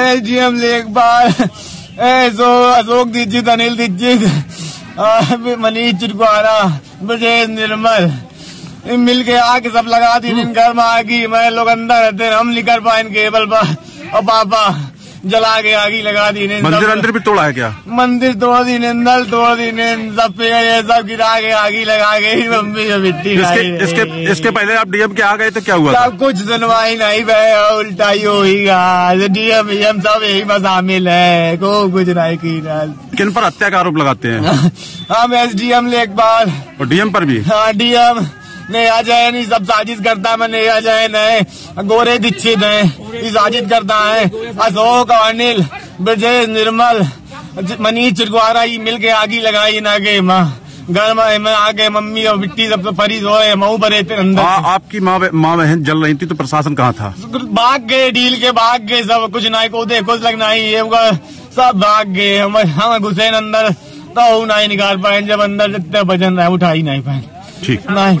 S D M लेखपाल अशोक दीक्षित अनिल दीक्षित मनीष चुटकुआरा ब्रजेश निर्मल। मिल के आके सब लगा दी घर में आगी मैं लोग अंदर रहते हम नहीं कर पाए केबल पर और पापा जला के आगी लगा दी ने मंदिर अंदर भी तोड़ा है क्या? मंदिर तोड़ दी ने नल तोड़ दी ने सब पेड़ सब गिरा के आगी लगा के मम्मी जो मिट्टी इसके इसके इसके पहले आप डीएम के आ गए तो क्या हुआ सब कुछ सुनवाई नहीं भाई उल्टा ही होगा डीएम वीएम सब यही शामिल है को कुछ नहीं की किन पर हत्या का आरोप लगाते हैं? हम एस डी एम लेखपाल और डीएम पर भी? हाँ डीएम। ने आ जाए नहीं सब साजिश करता मैं नहीं आ जाए नए गोरे दीक्षित है ये साजिश करता है। अशोक अनिल ब्रजेश निर्मल मनीष चिरकुआरा ये मिल के आगी लगाई ना के माँ। घर में आके मम्मी और मिट्टी सब तो फरीज हो मऊ भरे थे अंदर आ, आपकी माँ माँ बहन जल रही थी तो प्रशासन कहाँ था? भाग गए डील के भाग गए सब कुछ नहीं को दे कुछ लगना ही है सब भाग गए। हम हम घुसे अंदर तो नहीं निकाल पाए जब अंदर जितने वज़न रहे उठा ही नहीं पाए। ठीक नहीं